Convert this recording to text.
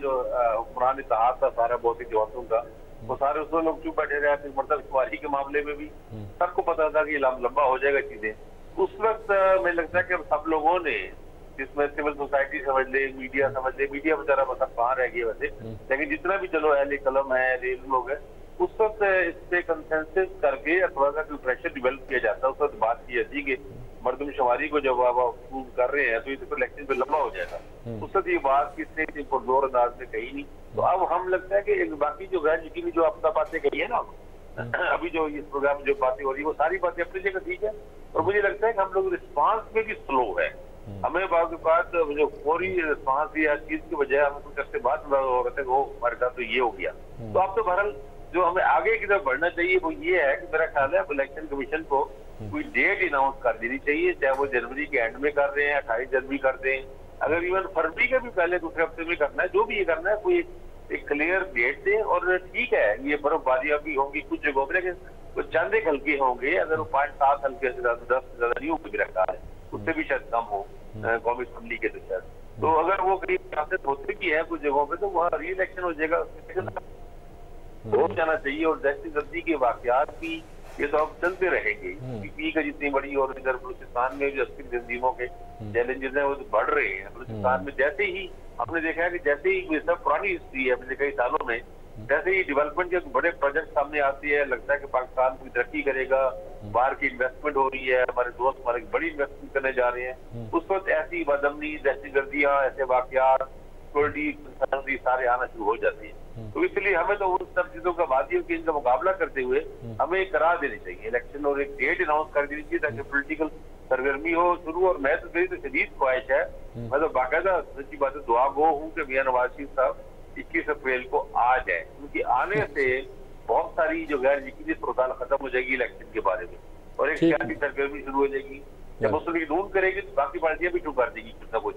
जो हुक्मरान इतिहाद था सारा बहुत ही जवातों का वो सारे उसमें लोग चुप बैठे रहे थे मतलब शुमारी के मामले में भी। हम्म। सबको पता था कि लंबा हो जाएगा चीज़ें। उस वक्त मुझे लगता है कि सब लोगों ने जिसमें सिविल सोसाइटी समझ ले मीडिया समझ ले मीडिया बेचारा मतलब कहाँ रह गया वैसे। हम्म। लेकिन जितना भी चलो अहले कलम है रेल लोग है उस वक्त इस पे कंसेंसिस करके थोड़ा सा प्रेशर डिवेल्प किया जाता है उस वक्त बात की जाती है कि मरदमशुमारी को जब आप अप्रूव कर रहे हैं तो ये तो इलेक्शन पे लंबा हो जाएगा। हम्म। उस वक्त ये बात किसने पुरजोर अंदाज में कही नहीं। तो अब हम लगता है कि एक बाकी जो गैर यकीनी जो आपका बातें कही है ना अभी जो इस प्रोग्राम में जो बातें हो रही है वो सारी बातें अपनी जगह ठीक है। और मुझे लगता है कि हम लोग रिस्पांस में भी स्लो है। हमें बाद बात जो फौरी रिस्पांस या चीज़ की बजाय हम कुछ अर्से बाद हो रहे थे वो हमारे साथ तो ये हो गया। तो आप तो बहरहाल जो हमें आगे की तरफ़ बढ़ना चाहिए वो ये है कि मेरा ख्याल है अब इलेक्शन कमीशन को कोई डेट अनाउंस कर देनी चाहिए चाहे वो जनवरी के एंड में कर रहे हैं अट्ठाईस जनवरी कर रहे हैं अगर इवन फरवरी के भी पहले दूसरे हफ़्ते में करना है जो भी ये करना है कोई एक क्लियर डेट दे और ठीक है ये बर्फबारियाँ भी होंगी कुछ जगहों पर लेकिन वो चंद एक हल्के होंगे अगर वो पाँच सात हल्के से ज़्यादा दस से ज़्यादा नहीं होंगे मेरा ख्याल है उससे भी शायद कम हो अ, कौमी असम्बली के तहत तो अगर वो चांसेस होते भी है कुछ जगहों पर तो वहाँ री इलेक्शन हो जाएगा। हो जाना चाहिए और दहशत गर्दी के वाकयात भी ये तो अब चलते रहेंगे। पी का जितनी बड़ी और इधर बलूचिस्तान में जो अस्सी तंजीमों के चैलेंजेस हैं वो तो बढ़ रहे हैं। बलूचिस्तान में जैसे ही हमने देखा है कि जैसे ही ये सब पुरानी हिस्ट्री है पिछले कई सालों में जैसे ही डेवलपमेंट के बड़े प्रोजेक्ट सामने आती है लगता है कि पाकिस्तान की तरक्की करेगा बाहर की इन्वेस्टमेंट हो रही है हमारे दोस्त हमारे बड़ी इन्वेस्टमेंट करने जा रहे हैं। उस वक्त ऐसी बदमनी दहशत गर्दियाँ ऐसे वाकयात सिक्योरिटी सारे आना शुरू हो जाती है। तो इसलिए हमें तो उन सब चीज़ों का वादियों की इनका मुकाबला करते हुए हमें एक करार देनी चाहिए। इलेक्शन और एक डेट अनाउंस कर देनी चाहिए ताकि पोलिटिकल सरगर्मी हो शुरू। और मैं तो मेरी तो शदीद ख्वाहिश है मैं तो बाकायदा सच्ची बात है दुआ गो हूँ कि मियाँ नवाज़ शरीफ साहब इक्कीस अप्रैल को आ जाए। क्योंकि आने से बहुत सारी जो गैर यकीनी सूरत खत्म हो जाएगी इलेक्शन के बारे में। और एक सियासी सरगर्मी शुरू हो जाएगी। जब मुस्लिम लीग नून करेगी तो बाकी पार्टियाँ भी शुरू कर देगी कुछ ना कुछ